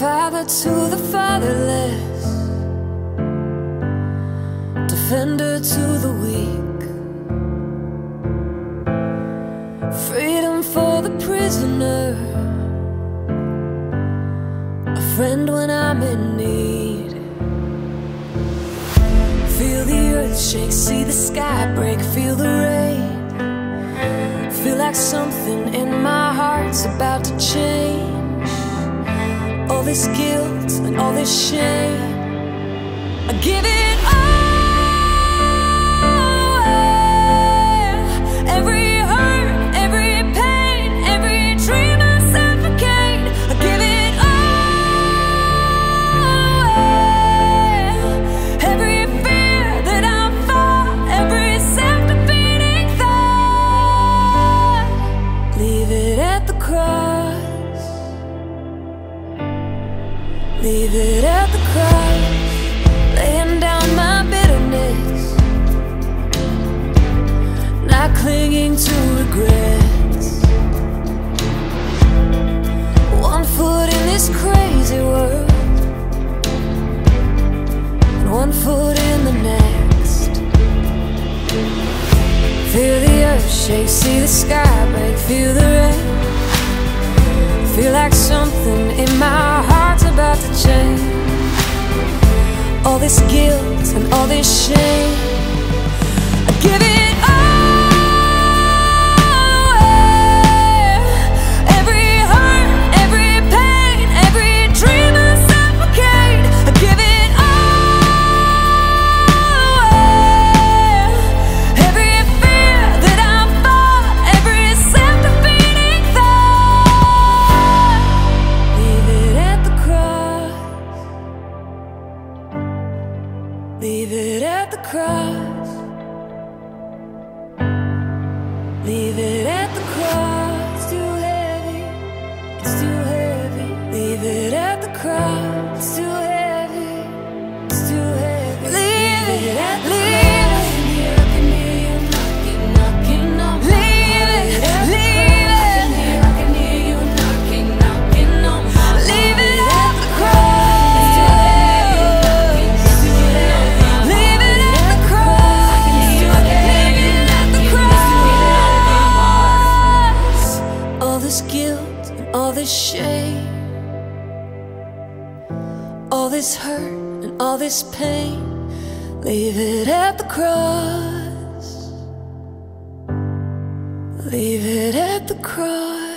Father to the fatherless, defender to the weak, freedom for the prisoner, a friend when I'm in need. Feel the earth shake, see the sky break, feel the rain. Feel like something in my heart's about to change all this guilt and all this shame. I give it all Leave it at the cross, laying down my bitterness, not clinging to regrets. One foot in this crazy world, and one foot in the next. Feel the earth shake, see the sky break, feel the rain. Feel like something in my heart's all Leave it at the cross. Leave it at all this shame, all this hurt and all this pain. Leave it at the cross. Leave it at the cross.